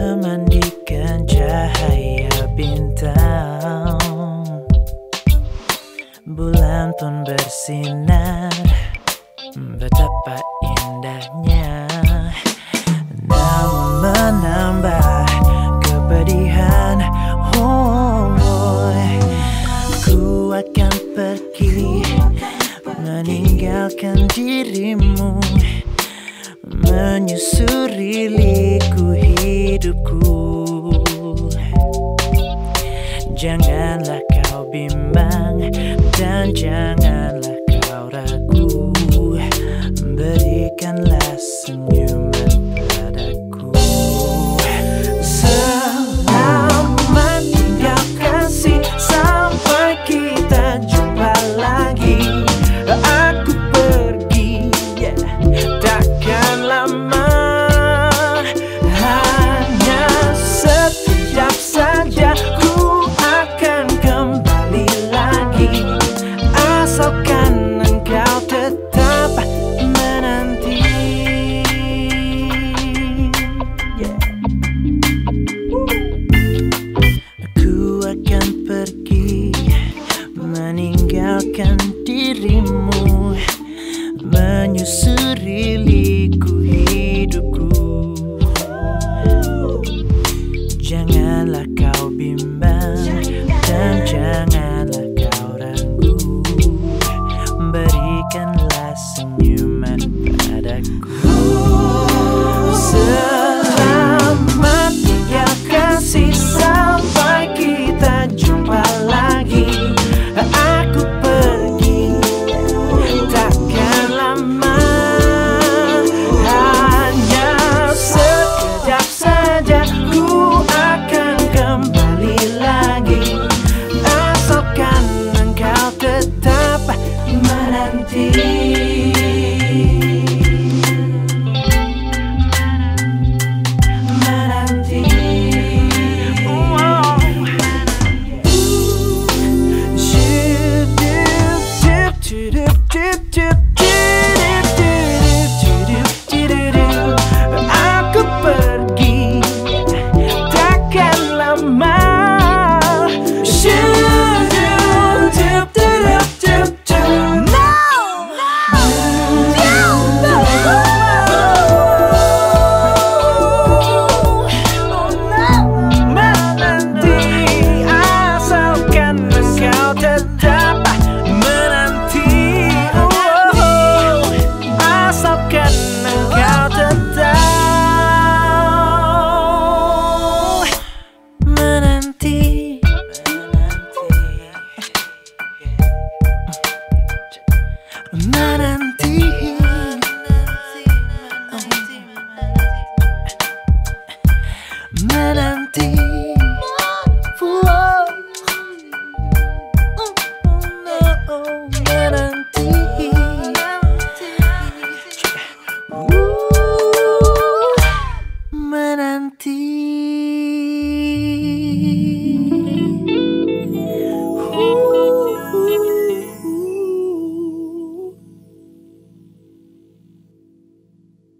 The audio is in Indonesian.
memandikan cahaya bintang. Bulan pun bersinar. Betapa indahnya. Namun menambah kepedihan. Oh, oh. Ku akan pergi. Meninggalkan dirimu. Menyusuri liku hidupku. Janganlah kau bimbang dan janganlah dirimu menyusuri liku hidupku. Janganlah kau bimbang dan janganlah kau ragu. Berikanlah senyuman padaku.